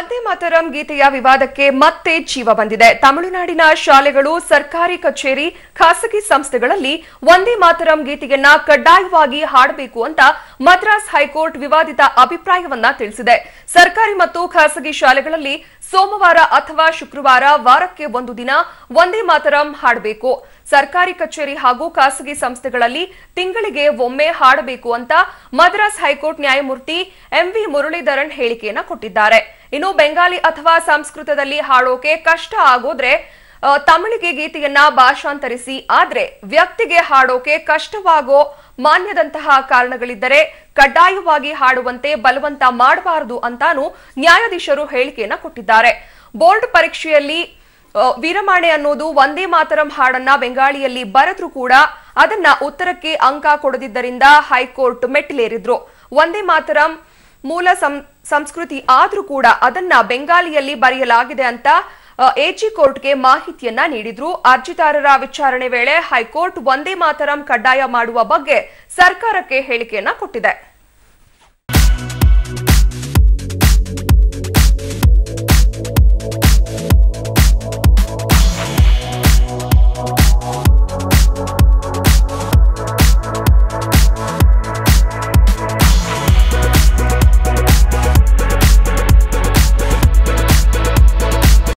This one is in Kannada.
ವಂದೇ ಮಾತರಂ ಗೀತೆಯ ವಿವಾದಕ್ಕೆ ಮತ್ತೆ ಜೀವ ಬಂದಿದೆ. ತಮಿಳುನಾಡಿನ ಶಾಲೆಗಳು, ಸರ್ಕಾರಿ ಕಚೇರಿ, ಖಾಸಗಿ ಸಂಸ್ಥೆಗಳಲ್ಲಿ ವಂದೇ ಮಾತರಂ ಗೀತೆಯನ್ನ ಕಡ್ಡಾಯವಾಗಿ ಹಾಡಬೇಕು ಅಂತ ಮದ್ರಾಸ್ ಹೈಕೋರ್ಟ್ ವಿವಾದಿತ ಅಭಿಪ್ರಾಯವನ್ನ ತಿಳಿಸಿದೆ. ಸರ್ಕಾರಿ ಮತ್ತು ಖಾಸಗಿ ಶಾಲೆಗಳಲ್ಲಿ ಸೋಮವಾರ ಅಥವಾ ಶುಕ್ರವಾರ ವಾರಕ್ಕೆ ಒಂದು ದಿನ ಒಂದೇ ಮಾತರಂ ಹಾಡಬೇಕು. ಸರ್ಕಾರಿ ಕಚೇರಿ ಹಾಗೂ ಖಾಸಗಿ ಸಂಸ್ಥೆಗಳಲ್ಲಿ ತಿಂಗಳಿಗೆ ಒಮ್ಮೆ ಹಾಡಬೇಕು ಅಂತ ಮದ್ರಾಸ್ ಹೈಕೋರ್ಟ್ ನ್ಯಾಯಮೂರ್ತಿ ಎಂವಿ ಮುರಳೀಧರನ್ ಹೇಳಿಕೆಯನ್ನ ಕೊಟ್ಟಿದ್ದಾರೆ. ಇನ್ನು ಬೆಂಗಾಲಿ ಅಥವಾ ಸಂಸ್ಕೃತದಲ್ಲಿ ಹಾಡೋಕೆ ಕಷ್ಟ ಆಗೋದ್ರೆ ತಮಿಳಿಗೆ ಗೀತೆಯನ್ನ ಭಾಷಾಂತರಿಸಿ, ಆದ್ರೆ ವ್ಯಕ್ತಿಗೆ ಹಾಡೋಕೆ ಕಷ್ಟವಾಗೋ ಮಾನ್ಯದಂತಹ ಕಾರಣಗಳಿದ್ದರೆ ಕಡ್ಡಾಯವಾಗಿ ಹಾಡುವಂತೆ ಬಲವಂತ ಮಾಡಬಾರದು ಅಂತಾನು ನ್ಯಾಯಾಧೀಶರು ಹೇಳಿಕೆಯನ್ನ ಕೊಟ್ಟಿದ್ದಾರೆ. ಬೋರ್ಡ್ ಪರೀಕ್ಷೆಯಲ್ಲಿ ವೀರಮಾಣೆ ಅನ್ನೋದು ಒಂದೇ ಮಾತರಂ ಹಾಡನ್ನ ಬೆಂಗಾಳಿಯಲ್ಲಿ ಬರೆದ್ರೂ ಕೂಡ ಅದನ್ನ ಉತ್ತರಕ್ಕೆ ಅಂಕ ಕೊಡದಿದ್ದರಿಂದ ಹೈಕೋರ್ಟ್ ಮೆಟ್ಟಿಲೇರಿದ್ರು. ಒಂದೇ ಮಾತರಂ ಮೂಲ ಸಂಸ್ಕೃತಿ ಆದ್ರೂ ಕೂಡ ಅದನ್ನ ಬೆಂಗಾಲಿಯಲ್ಲಿ ಬರೆಯಲಾಗಿದೆ ಅಂತ ಎಜಿ ಕೋರ್ಟ್ಗೆ ಮಾಹಿತಿಯನ್ನ ನೀಡಿದ್ರು. ಅರ್ಜಿದಾರರ ವಿಚಾರಣೆ ವೇಳೆ ಹೈಕೋರ್ಟ್ ಒಂದೇ ಮಾತರಂ ಕಡ್ಡಾಯ ಮಾಡುವ ಬಗ್ಗೆ ಸರ್ಕಾರಕ್ಕೆ ಹೇಳಿಕೆಯನ್ನ ಕೊಟ್ಟಿದೆ.